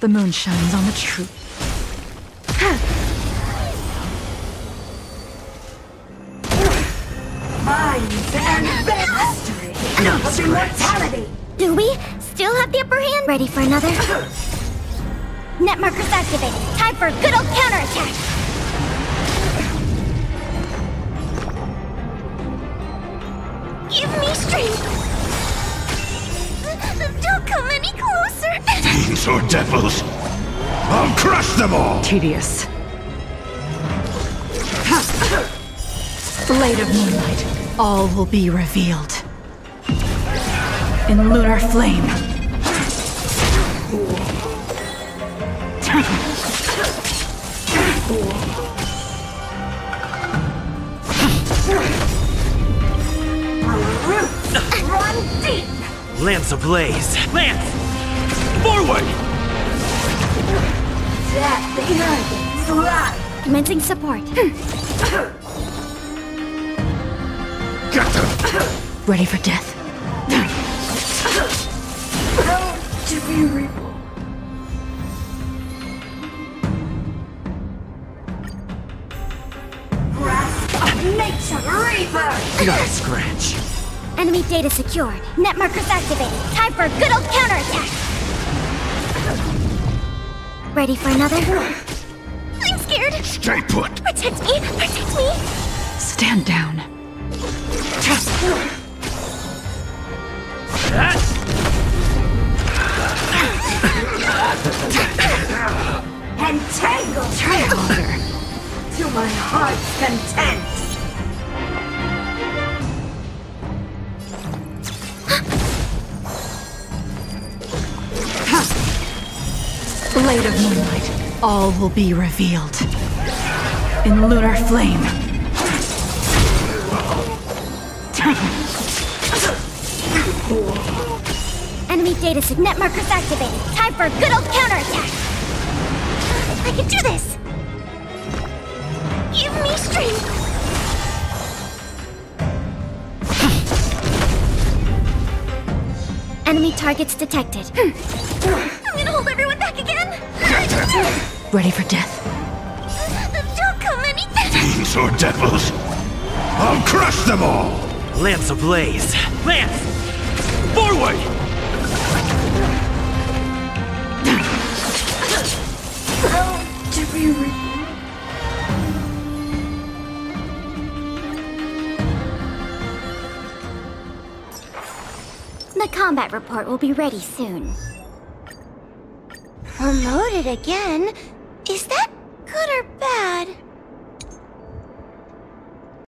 The moon shines on the truth. Minds and mystery of immortality. Do we still have the upper hand? Ready for another? Net markers activated. Time for a good old counterattack. Or devils, I'll crush them all! Tedious. Blade of moonlight. All will be revealed. In lunar flame. Roots run deep. Lance ablaze! Lance! Forward! That the arrogance lies. Commencing support. Get them! Ready for death. Hell to be reborn. Grasp of nature, rebirth. Got a scratch. Enemy data secured. Net markers activated. Time for a good old counterattack. Ready for another? I'm scared. Stay put! Protect me! Protect me! Stand down. Entangle Try harder. to my heart's content. Blade of moonlight. All will be revealed. In lunar flame. Enemy data sig- net markers activated. Time for a good old counterattack. I can do this. Give me strength. Enemy targets detected. Hmm. I'm gonna hold everyone back again. Ready for death. Don't come any. Fiends or devils, I'll crush them all! Lance ablaze! Lance! Forward! Hell to be The combat report will be ready soon. Promoted again? Is that good or bad?